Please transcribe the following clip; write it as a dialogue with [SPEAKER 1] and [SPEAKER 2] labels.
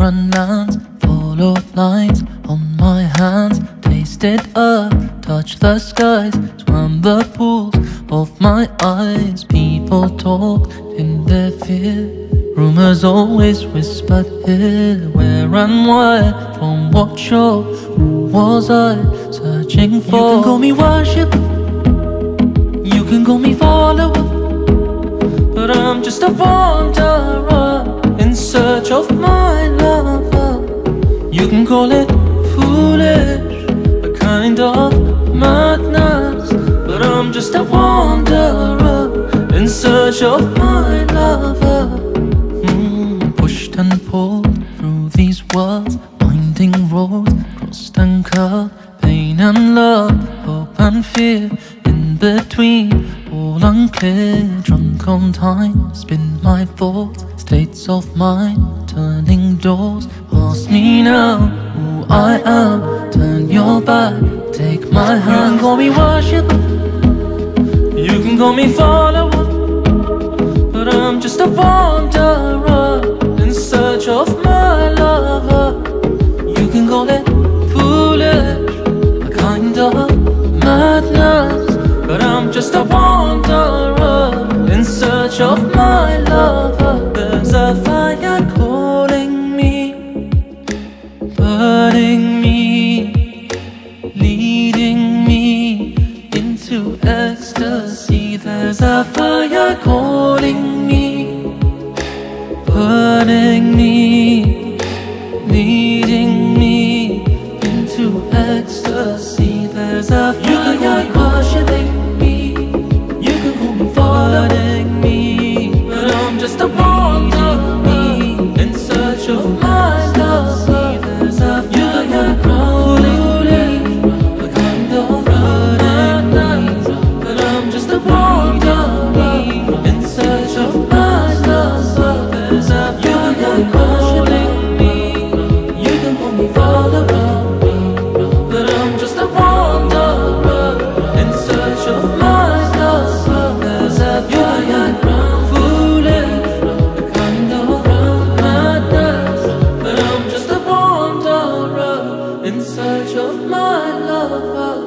[SPEAKER 1] mind, foreign lands, follow lines on my hands, tasted earth, touch the skies, swam the pools of my eyes. People talk in their fear. Rumors always whispered here, where and why, from what shore, who was I searching for? You can call me worship, you can call me follower, but I'm just a wanderer in search of my lover. You can call it foolish, a kind of madness, but I'm just a wanderer in search of my lover. Mm, pushed and pulled through these worlds, winding roads, crossed and cut. pain and love, hope and fear, in between, all unclear, drunk on time, spin my thoughts, states of mind, turning doors, ask me now who I am, turn your back, take my hand, call me worshiper, you can call me follower. But I'm just a wanderer in search of my lover. You can call it foolish, a kind of madness. But I'm just a wanderer in search of my love. search of my lover.